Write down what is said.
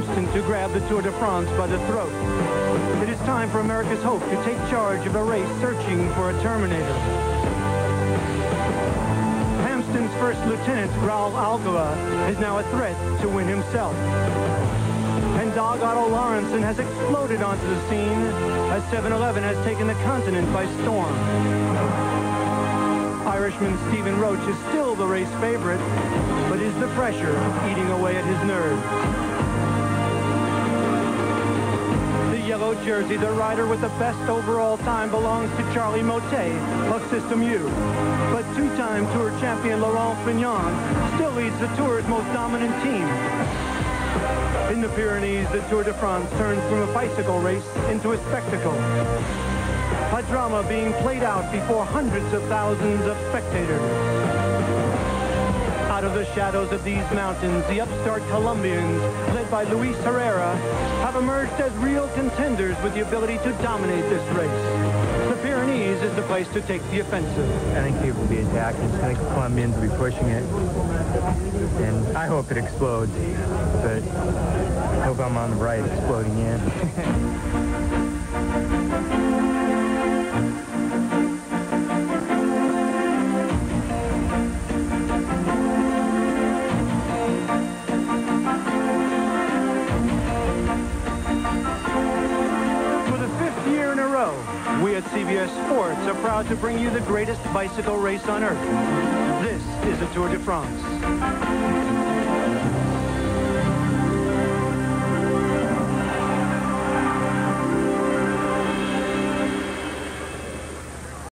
destined to grab the Tour de France by the throat. It is time for America's Hope to take charge of a race searching for a Terminator. Hampsten's first lieutenant, Raul Alcala, is now a threat to win himself. And Dag Otto Lauritzen has exploded onto the scene as 7-Eleven has taken the continent by storm. Irishman Stephen Roche is still the race favorite, but is the pressure eating away at his nerves? Jersey, the rider with the best overall time belongs to Charlie Mottet of System U. But two-time Tour champion Laurent Fignon still leads the Tour's most dominant team. In the Pyrenees, the Tour de France turns from a bicycle race into a spectacle. A drama being played out before hundreds of thousands of spectators. The shadows of these mountains, the upstart Colombians, led by Luis Herrera, have emerged as real contenders with the ability to dominate this race. The Pyrenees is the place to take the offensive. I think people will be attacking. I think Colombians will be pushing it. And I hope it explodes. But I hope I'm on the right exploding in. row, we at CBS Sports are proud to bring you the greatest bicycle race on earth. This is the Tour de France.